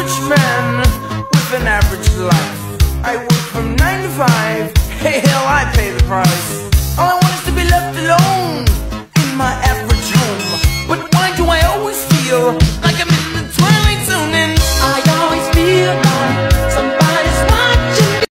average man with an average life. I work from 9 to 5, hey hell, I pay the price.